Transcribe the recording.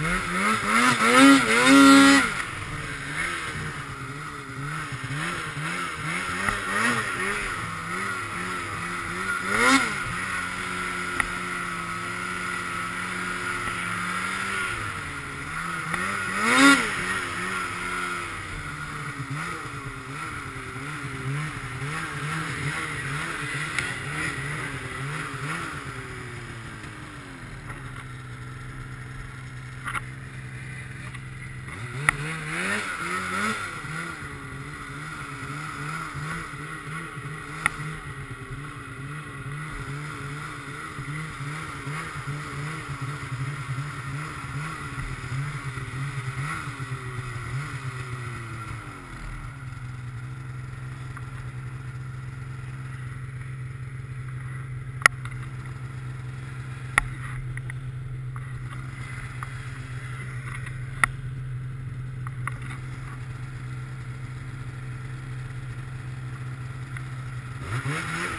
Mm-hmm. Yeah.